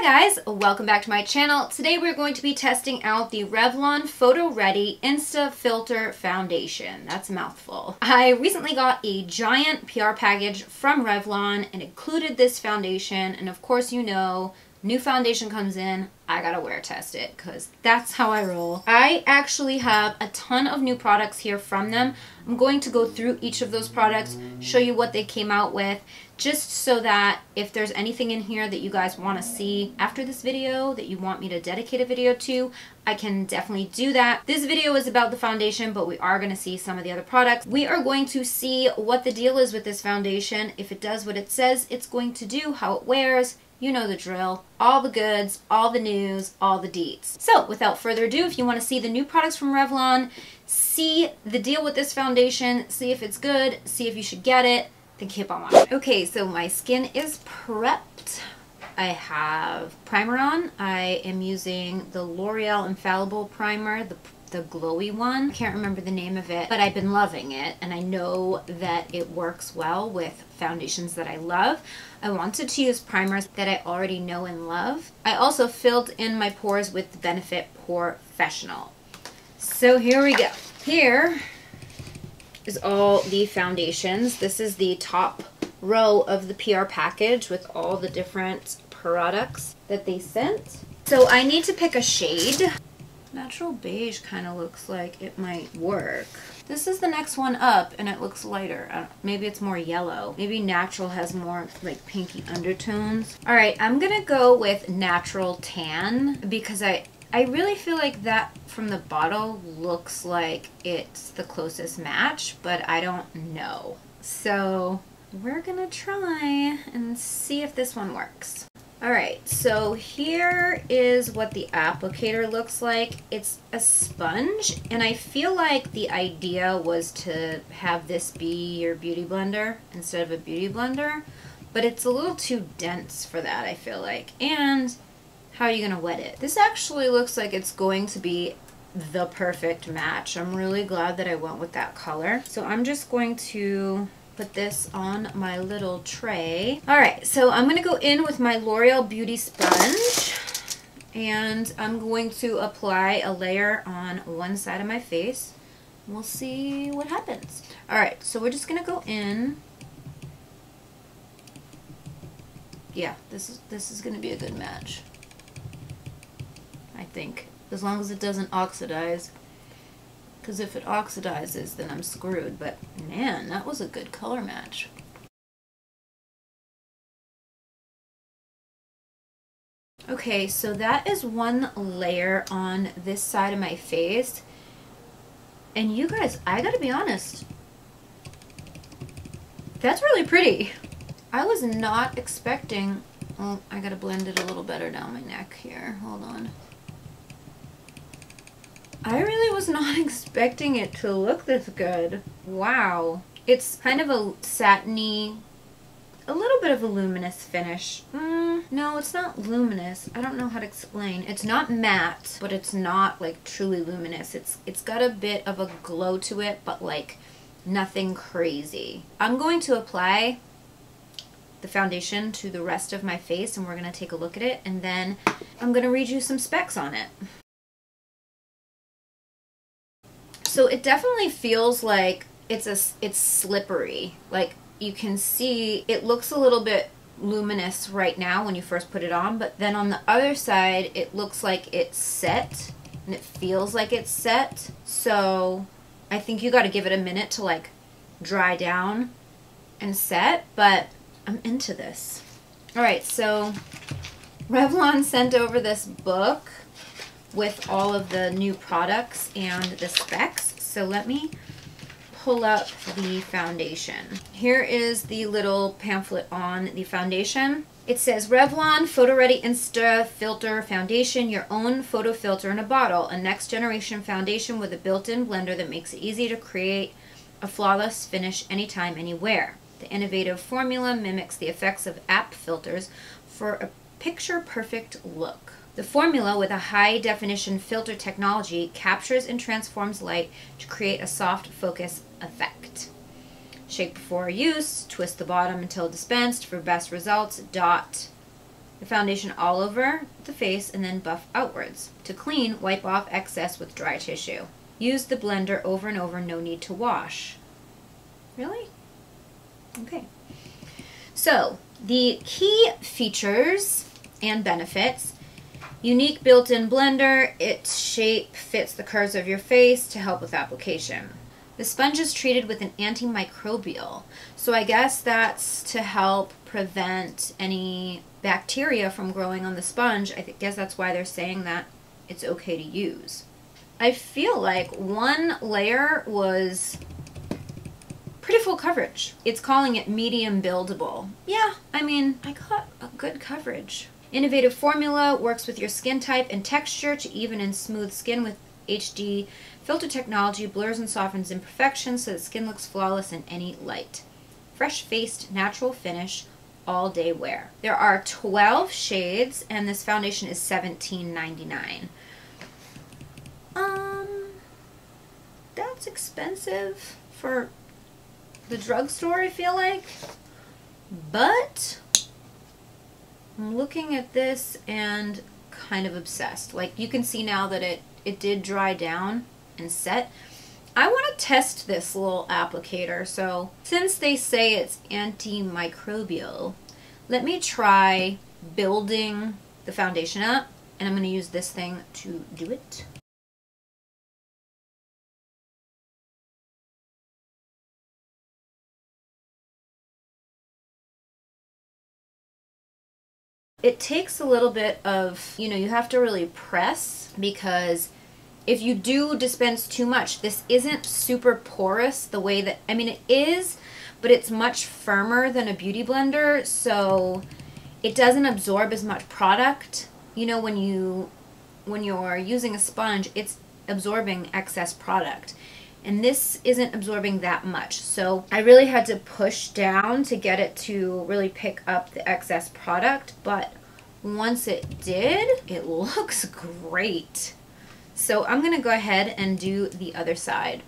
Hi guys, welcome back to my channel. Today we're going to be testing out the Revlon Photo Ready Insta Filter Foundation. That's a mouthful. I recently got a giant PR package from Revlon and included this foundation and of course you know new foundation comes in, I gotta wear test it because that's how I roll. I actually have a ton of new products here from them. I'm going to go through each of those products, show you what they came out with, just so that if there's anything in here that you guys want to see after this video that you want me to dedicate a video to, I can definitely do that. This video is about the foundation, but we are going to see some of the other products. We are going to see what the deal is with this foundation, if it does what it says it's going to do, how it wears, you know the drill. All the goods, all the news, all the deeds. So without further ado, if you want to see the new products from Revlon, see the deal with this foundation, see if it's good, see if you should get it, then keep on. Okay, so my skin is prepped. I have primer on. I am using the L'Oreal Infallible Primer, the the glowy one. I can't remember the name of it, but I've been loving it and I know that it works well with foundations that I love. I wanted to use primers that I already know and love. I also filled in my pores with the Benefit POREfessional. So here we go. Here is all the foundations. This is the top row of the PR package with all the different products that they sent. So I need to pick a shade. Natural beige kind of looks like it might work. This is the next one up and it looks lighter. maybe it's more yellow. Maybe natural has more like pinky undertones. All right, I'm gonna go with natural tan because I, I really feel like that from the bottle looks like it's the closest match, but I don't know. So we're gonna try and see if this one works. All right, so here is what the applicator looks like. It's a sponge, and I feel like the idea was to have this be your beauty blender instead of a beauty blender, but it's a little too dense for that, I feel like. And how are you gonna wet it? This actually looks like it's going to be the perfect match. I'm really glad that I went with that color. So I'm just going to put this on my little tray. All right, so I'm gonna go in with my L'Oreal Beauty Sponge and I'm going to apply a layer on one side of my face. We'll see what happens. All right, so we're just gonna go in. Yeah, this is this is gonna be a good match. I think, as long as it doesn't oxidize. Because if it oxidizes, then I'm screwed. But man, that was a good color match. Okay, so that is one layer on this side of my face. And you guys, I gotta be honest, that's really pretty. I was not expecting, oh, I gotta blend it a little better down my neck here. Hold on. I really was not expecting it to look this good. Wow. It's kind of a satiny, a little bit of a luminous finish. Mm, no, it's not luminous. I don't know how to explain. It's not matte, but it's not like truly luminous. It's It's got a bit of a glow to it, but like nothing crazy. I'm going to apply the foundation to the rest of my face and we're going to take a look at it and then I'm going to read you some specs on it. So it definitely feels like it's a it's slippery. Like you can see it looks a little bit luminous right now when you first put it on, but then on the other side it looks like it's set and it feels like it's set. So I think you got to give it a minute to like dry down and set, but I'm into this. All right, so Revlon sent over this book with all of the new products and the specs. So let me pull up the foundation. Here is the little pamphlet on the foundation. It says Revlon Photo Ready Insta Filter Foundation, your own photo filter in a bottle, a next generation foundation with a built-in blender that makes it easy to create a flawless finish anytime, anywhere. The innovative formula mimics the effects of app filters for a picture-perfect look. The formula with a high definition filter technology captures and transforms light to create a soft focus effect. Shake before use, twist the bottom until dispensed for best results. Dot the foundation all over the face and then buff outwards. To clean, wipe off excess with dry tissue. Use the blender over and over, no need to wash. Really? Okay. So, the key features and benefits Unique built-in blender, its shape fits the curves of your face to help with application. The sponge is treated with an antimicrobial, so I guess that's to help prevent any bacteria from growing on the sponge. I guess that's why they're saying that it's okay to use. I feel like one layer was pretty full coverage. It's calling it medium buildable. Yeah, I mean, I got a good coverage. Innovative formula works with your skin type and texture to even and smooth skin with HD filter technology blurs and softens imperfections so that skin looks flawless in any light. Fresh faced natural finish all day wear. There are 12 shades and this foundation is $17.99. Um that's expensive for the drugstore I feel like. But I'm looking at this and kind of obsessed. Like you can see now that it, it did dry down and set. I want to test this little applicator. So since they say it's antimicrobial, let me try building the foundation up and I'm going to use this thing to do it. It takes a little bit of, you know, you have to really press because if you do dispense too much, this isn't super porous the way that, I mean, it is, but it's much firmer than a beauty blender, so it doesn't absorb as much product. You know, when you, when you're using a sponge, it's absorbing excess product. And this isn't absorbing that much. So I really had to push down to get it to really pick up the excess product. But once it did, it looks great. So I'm to go ahead and do the other side.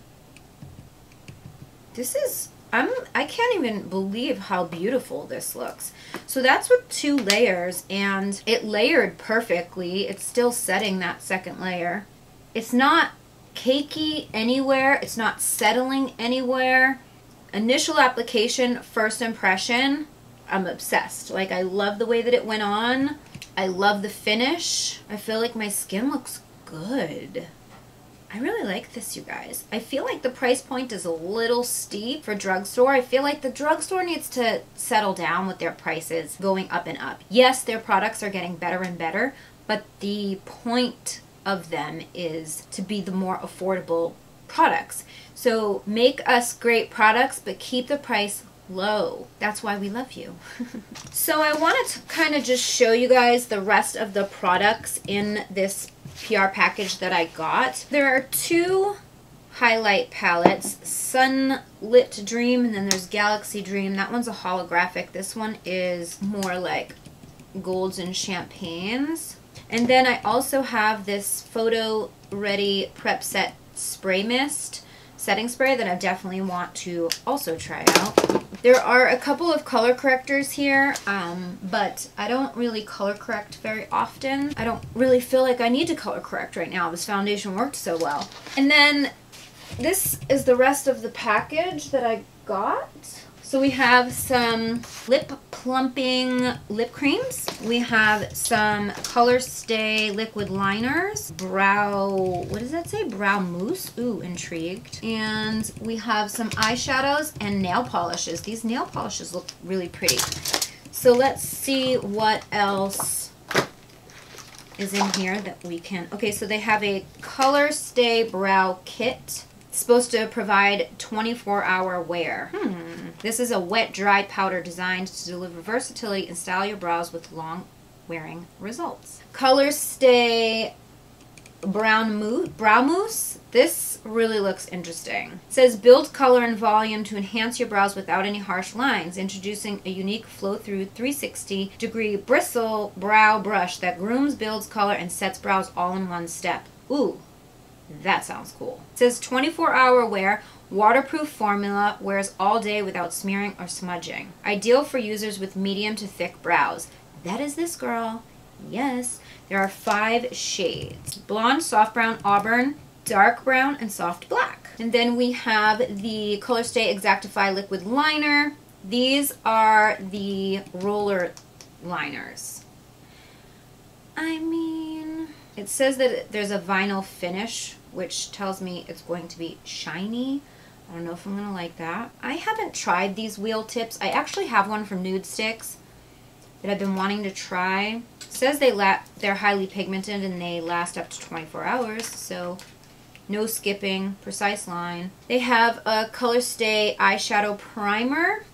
This is, I'm, I can't even believe how beautiful this looks. So that's with two layers and it layered perfectly. It's still setting that second layer. It's not cakey anywhere. It's not settling anywhere. Initial application, first impression, I'm obsessed. Like, I love the way that it went on. I love the finish. I feel like my skin looks good. I really like this, you guys. I feel like the price point is a little steep for drugstore. I feel like the drugstore needs to settle down with their prices going up and up. Yes, their products are getting better and better, but the point of them is to be the more affordable products. So make us great products, but keep the price low. That's why we love you. so I wanted to kind of just show you guys the rest of the products in this PR package that I got. There are two highlight palettes, Sunlit Dream and then there's Galaxy Dream. That one's a holographic. This one is more like golds and champagnes. And then I also have this Photo Ready Prep Set Spray Mist setting spray that I definitely want to also try out. There are a couple of color correctors here, um, but I don't really color correct very often. I don't really feel like I need to color correct right now. This foundation worked so well. And then this is the rest of the package that I got. So we have some lip plumping lip creams. We have some Color Stay liquid liners. Brow, what does that say? Brow mousse. Ooh, intrigued. And we have some eyeshadows and nail polishes. These nail polishes look really pretty. So let's see what else is in here that we can... Okay, so they have a Color Stay Brow Kit supposed to provide 24 hour wear. Hmm. This is a wet dry powder designed to deliver versatility and style your brows with long wearing results. Color Stay Brown Mousse, Brow Mousse. This really looks interesting. It says build color and volume to enhance your brows without any harsh lines. Introducing a unique flow through 360 degree bristle brow brush that grooms, builds color, and sets brows all in one step. Ooh, that sounds cool. It says 24 hour wear, waterproof formula, wears all day without smearing or smudging. Ideal for users with medium to thick brows. That is this girl. Yes. There are five shades. Blonde, soft brown, auburn, dark brown, and soft black. And then we have the Colorstay Exactify Liquid Liner. These are the roller liners. I mean, it says that there's a vinyl finish, which tells me it's going to be shiny. I don't know if I'm going to like that. I haven't tried these wheel tips. I actually have one from Nudestix that I've been wanting to try. It says they la they're highly pigmented and they last up to 24 hours, so no skipping, precise line. They have a Colorstay eyeshadow primer.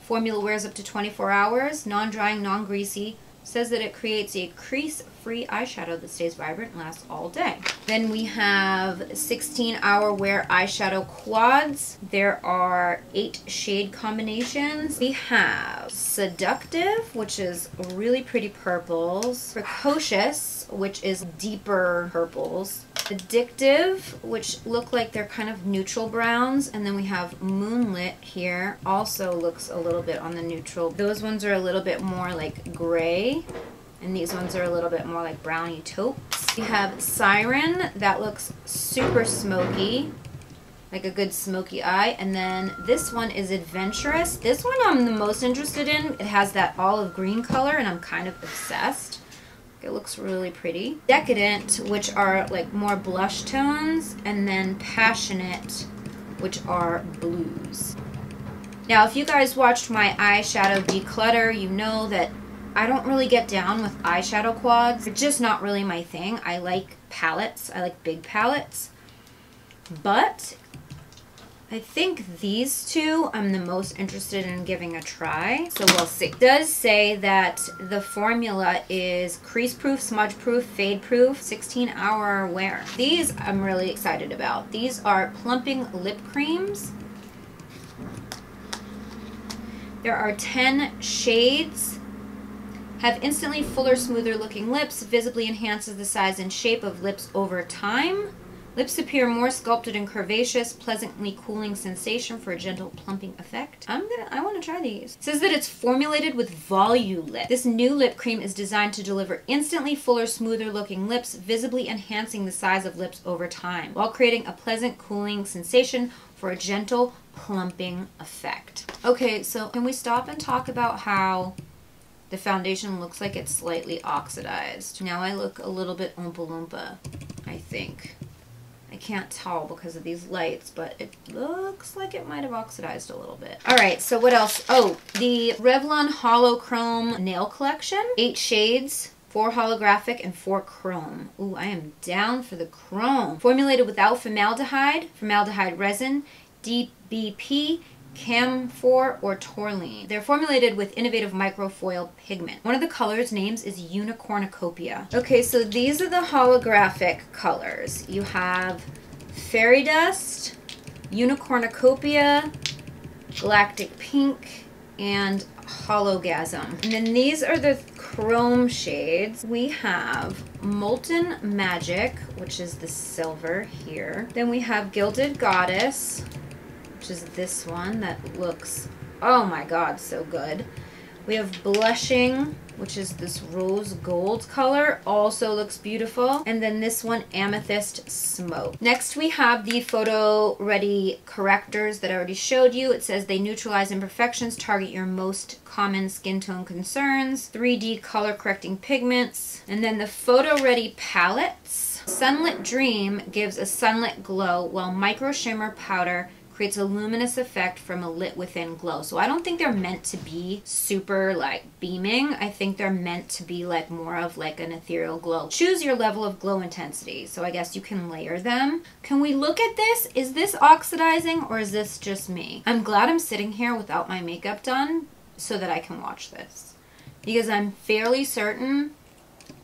Formula wears up to 24 hours, non-drying, non-greasy. Says that it creates a crease-free eyeshadow that stays vibrant and lasts all day. Then we have 16 hour wear eyeshadow quads. There are eight shade combinations. We have Seductive, which is really pretty purples. Precocious, which is deeper purples. Addictive, which look like they're kind of neutral browns. And then we have Moonlit here, also looks a little bit on the neutral. Those ones are a little bit more like gray. And these ones are a little bit more like brownie taupes. We have Siren, that looks super smoky like a good smoky eye. And then this one is Adventurous. This one I'm the most interested in. It has that olive green color and I'm kind of obsessed. It looks really pretty. Decadent, which are like more blush tones, and then Passionate, which are blues. Now, if you guys watched my eyeshadow declutter, you know that I don't really get down with eyeshadow quads. They're just not really my thing. I like palettes. I like big palettes. But I think these two I'm the most interested in giving a try. So we'll see. It does say that the formula is crease proof, smudge proof, fade proof, 16 hour wear. These I'm really excited about. These are plumping lip creams. There are 10 shades. Have instantly fuller, smoother looking lips. Visibly enhances the size and shape of lips over time. Lips appear more sculpted and curvaceous, pleasantly cooling sensation for a gentle plumping effect. I'm gonna, I wanna try these. It says that it's formulated with volume Volulip. This new lip cream is designed to deliver instantly fuller, smoother looking lips, visibly enhancing the size of lips over time, while creating a pleasant cooling sensation for a gentle plumping effect. Okay, so can we stop and talk about how the foundation looks like it's slightly oxidized. Now I look a little bit Oompa Loompa, I think. I can't tell because of these lights, but it looks like it might have oxidized a little bit. All right, so what else? Oh, the Revlon Holochrome Nail Collection. Eight shades, four holographic and four chrome. Ooh, I am down for the chrome. Formulated without formaldehyde, formaldehyde resin, DBP, camphor, or toluene. They're formulated with innovative microfoil pigment. One of the colors names is Unicornucopia. Okay, so these are the holographic colors. You have Fairy Dust, Unicornucopia, Galactic Pink, and Hologasm. And then these are the chrome shades. We have Molten Magic, which is the silver here. Then we have Gilded Goddess, which is this one that looks, oh my god, so good. We have Blushing, which is this rose gold color, also looks beautiful. And then this one, Amethyst Smoke. Next we have the Photo Ready correctors that I already showed you. It says they neutralize imperfections, target your most common skin tone concerns, 3D color correcting pigments, and then the Photo Ready palettes. Sunlit Dream gives a sunlit glow, while Micro Shimmer Powder creates a luminous effect from a lit within glow. So I don't think they're meant to be super like beaming. I think they're meant to be like more of like an ethereal glow. Choose your level of glow intensity. So I guess you can layer them. Can we look at this? Is this oxidizing or is this just me? I'm glad I'm sitting here without my makeup done so that I can watch this. Because I'm fairly certain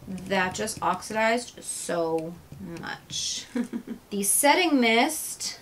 that just oxidized so much. the setting mist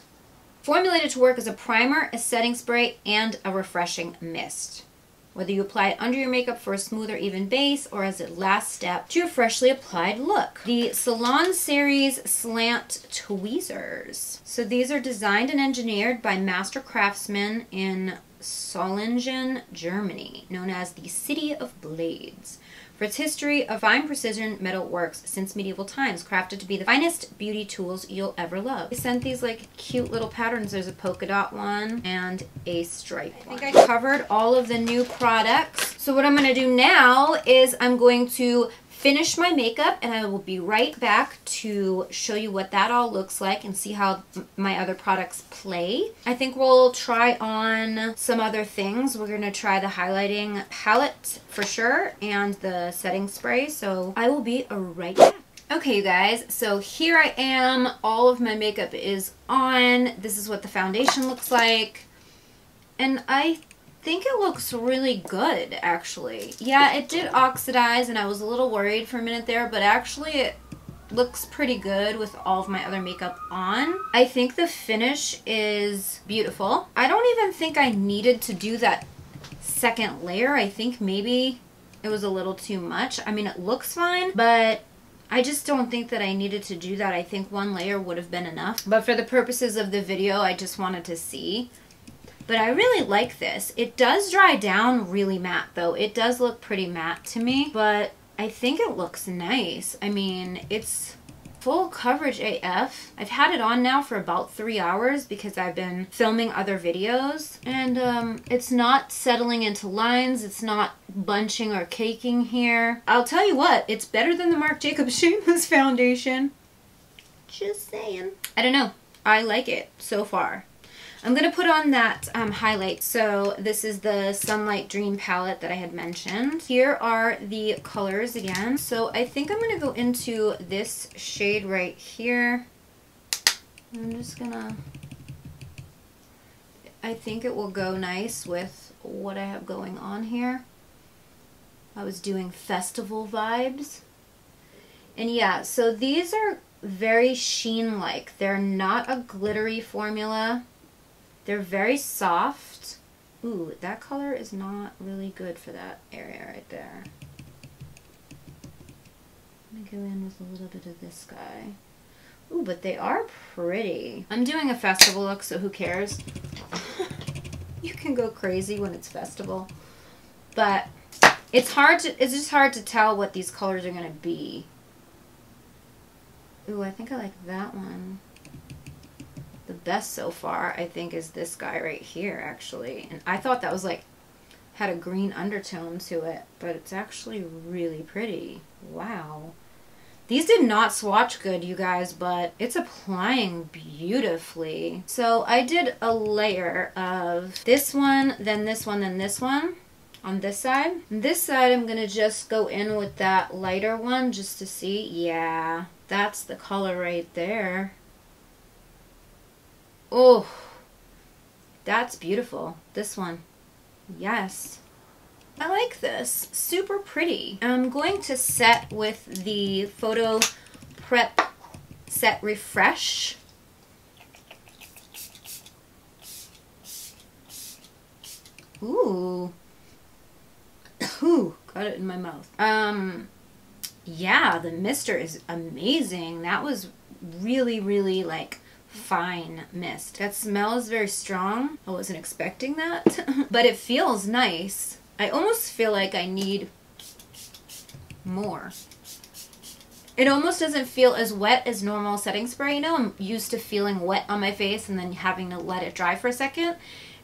Formulated to work as a primer, a setting spray, and a refreshing mist. Whether you apply it under your makeup for a smoother, even base, or as a last step to a freshly applied look. The Salon Series Slant Tweezers. So these are designed and engineered by master craftsmen in Solingen, Germany, known as the City of Blades for its history of fine precision metal works since medieval times, crafted to be the finest beauty tools you'll ever love. They sent these like cute little patterns. There's a polka dot one and a stripe I think I covered all of the new products. So what I'm going to do now is I'm going to finish my makeup and I will be right back to show you what that all looks like and see how my other products play. I think we'll try on some other things. We're going to try the highlighting palette for sure and the setting spray. So I will be right back. Okay, you guys, so here I am. All of my makeup is on. This is what the foundation looks like. And I think it looks really good, actually. Yeah, it did oxidize, and I was a little worried for a minute there, but actually it looks pretty good with all of my other makeup on. I think the finish is beautiful. I don't even think I needed to do that second layer. I think maybe it was a little too much. I mean, it looks fine, but I just don't think that I needed to do that. I think one layer would have been enough. But for the purposes of the video, I just wanted to see but I really like this. It does dry down really matte though. It does look pretty matte to me, but I think it looks nice. I mean, it's full coverage AF. I've had it on now for about three hours because I've been filming other videos and um, it's not settling into lines. It's not bunching or caking here. I'll tell you what, it's better than the Marc Jacobs Shameless Foundation. Just saying. I don't know. I like it so far. I'm going to put on that um, highlight. So this is the Sunlight Dream palette that I had mentioned. Here are the colors again. So I think I'm going to go into this shade right here. I'm just going to... I think it will go nice with what I have going on here. I was doing festival vibes. And yeah, so these are very sheen-like. They're not a glittery formula. They're very soft. Ooh, that color is not really good for that area right there. Let me go in with a little bit of this guy. Ooh, but they are pretty. I'm doing a festival look, so who cares? you can go crazy when it's festival. But it's hard to, it's just hard to tell what these colors are to be. Ooh, I think I like that one best so far, I think, is this guy right here, actually. And I thought that was like, had a green undertone to it, but it's actually really pretty. Wow. These did not swatch good, you guys, but it's applying beautifully. So I did a layer of this one, then this one, then this one on this side. this side, I'm going to just go in with that lighter one just to see. Yeah, that's the color right there. Oh, that's beautiful. This one. Yes. I like this. Super pretty. I'm going to set with the Photo Prep Set Refresh. Ooh. Ooh, got it in my mouth. Um, yeah, the mister is amazing. That was really, really like fine mist. That smell is very strong. I wasn't expecting that, but it feels nice. I almost feel like I need more. It almost doesn't feel as wet as normal setting spray. You know, I'm used to feeling wet on my face and then having to let it dry for a second.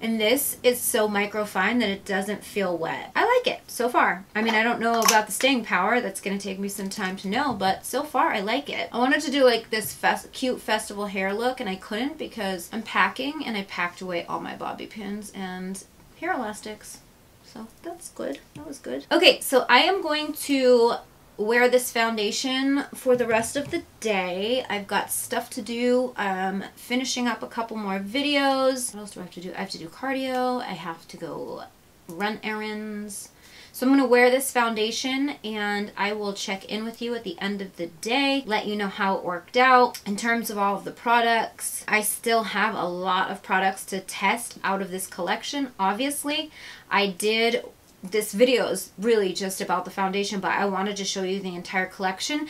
And this is so microfine that it doesn't feel wet. I like it so far. I mean, I don't know about the staying power. That's going to take me some time to know, but so far I like it. I wanted to do like this fest cute festival hair look and I couldn't because I'm packing and I packed away all my bobby pins and hair elastics. So that's good. That was good. Okay, so I am going to wear this foundation for the rest of the day. I've got stuff to do. Um, finishing up a couple more videos. What else do I have to do? I have to do cardio. I have to go run errands. So I'm going to wear this foundation and I will check in with you at the end of the day, let you know how it worked out. In terms of all of the products, I still have a lot of products to test out of this collection, obviously. I did this video is really just about the foundation, but I wanted to show you the entire collection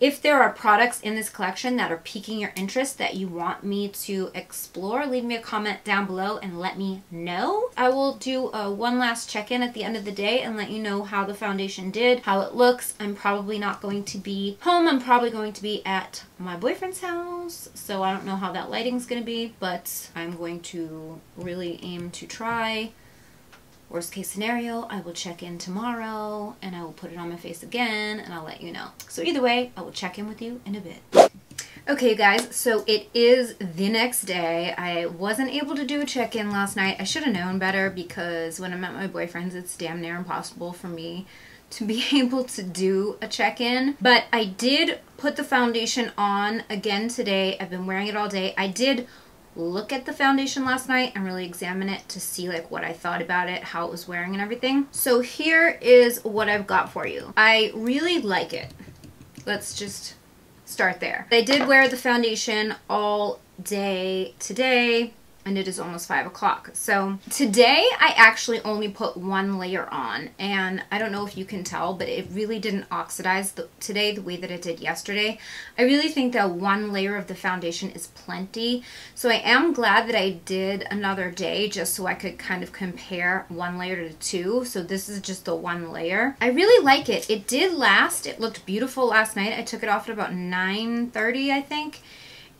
If there are products in this collection that are piquing your interest that you want me to explore, leave me a comment down below and let me know. I will do a one last check-in at the end of the day and let you know how the foundation did, how it looks. I'm probably not going to be home. I'm probably going to be at my boyfriend's house, so I don't know how that lighting's going to be, but I'm going to really aim to try Worst case scenario, I will check in tomorrow and I will put it on my face again and I'll let you know. So either way, I will check in with you in a bit. Okay guys, so it is the next day. I wasn't able to do a check-in last night. I should have known better because when I'm at my boyfriend's, it's damn near impossible for me to be able to do a check-in. But I did put the foundation on again today. I've been wearing it all day. I did look at the foundation last night and really examine it to see like what I thought about it, how it was wearing and everything. So here is what I've got for you. I really like it. Let's just start there. I did wear the foundation all day today and it is almost five o'clock. So today I actually only put one layer on and I don't know if you can tell, but it really didn't oxidize the, today the way that it did yesterday. I really think that one layer of the foundation is plenty. So I am glad that I did another day just so I could kind of compare one layer to two. So this is just the one layer. I really like it. It did last. It looked beautiful last night. I took it off at about 9.30 I think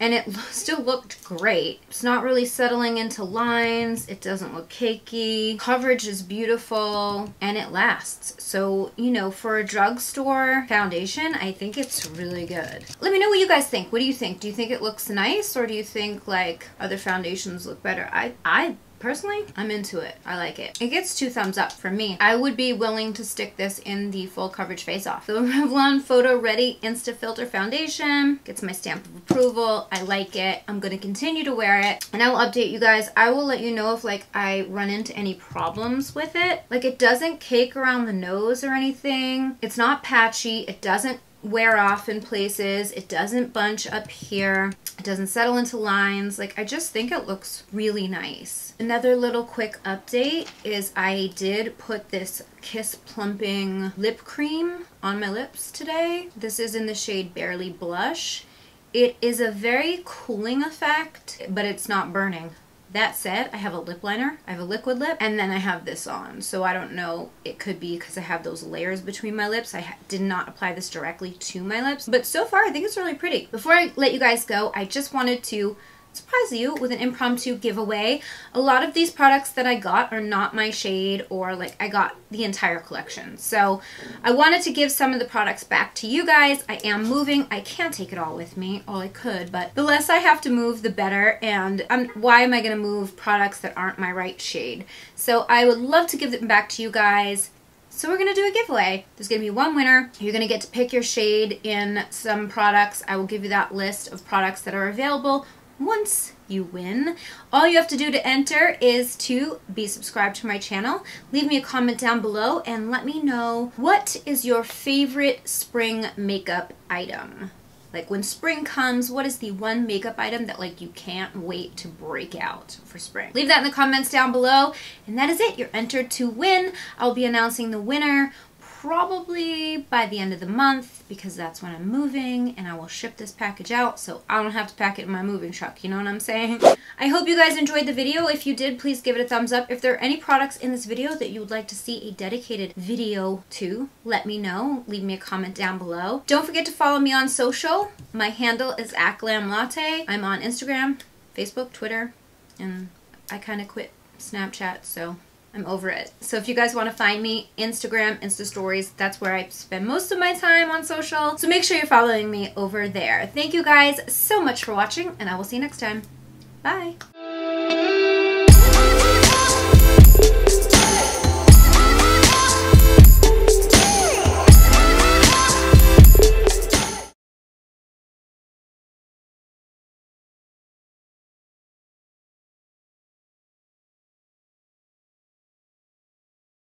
and it still looked great. It's not really settling into lines. It doesn't look cakey. Coverage is beautiful and it lasts. So, you know, for a drugstore foundation, I think it's really good. Let me know what you guys think. What do you think? Do you think it looks nice or do you think like other foundations look better? I, I Personally, I'm into it. I like it. It gets two thumbs up from me. I would be willing to stick this in the full coverage face off. The Revlon Photo Ready Insta Filter Foundation gets my stamp of approval. I like it. I'm going to continue to wear it and I will update you guys. I will let you know if like I run into any problems with it. Like it doesn't cake around the nose or anything. It's not patchy. It doesn't wear off in places. It doesn't bunch up here. It doesn't settle into lines. Like, I just think it looks really nice. Another little quick update is I did put this Kiss Plumping Lip Cream on my lips today. This is in the shade Barely Blush. It is a very cooling effect, but it's not burning. That said, I have a lip liner, I have a liquid lip, and then I have this on. So I don't know, it could be because I have those layers between my lips. I did not apply this directly to my lips, but so far I think it's really pretty. Before I let you guys go, I just wanted to surprise you with an impromptu giveaway. A lot of these products that I got are not my shade or like I got the entire collection. So I wanted to give some of the products back to you guys. I am moving. I can't take it all with me. All I could, but the less I have to move, the better. And I'm, why am I going to move products that aren't my right shade? So I would love to give them back to you guys. So we're going to do a giveaway. There's going to be one winner. You're going to get to pick your shade in some products. I will give you that list of products that are available once you win. All you have to do to enter is to be subscribed to my channel. Leave me a comment down below and let me know what is your favorite spring makeup item. Like when spring comes, what is the one makeup item that like you can't wait to break out for spring? Leave that in the comments down below. And that is it. You're entered to win. I'll be announcing the winner probably by the end of the month because that's when I'm moving and I will ship this package out so I don't have to pack it in my moving truck, you know what I'm saying? I hope you guys enjoyed the video. If you did, please give it a thumbs up. If there are any products in this video that you would like to see a dedicated video to, let me know. Leave me a comment down below. Don't forget to follow me on social. My handle is @glamlatte. I'm on Instagram, Facebook, Twitter, and I kind of quit Snapchat, so I'm over it. So if you guys want to find me, Instagram, Insta Stories, that's where I spend most of my time on social. So make sure you're following me over there. Thank you guys so much for watching, and I will see you next time. Bye.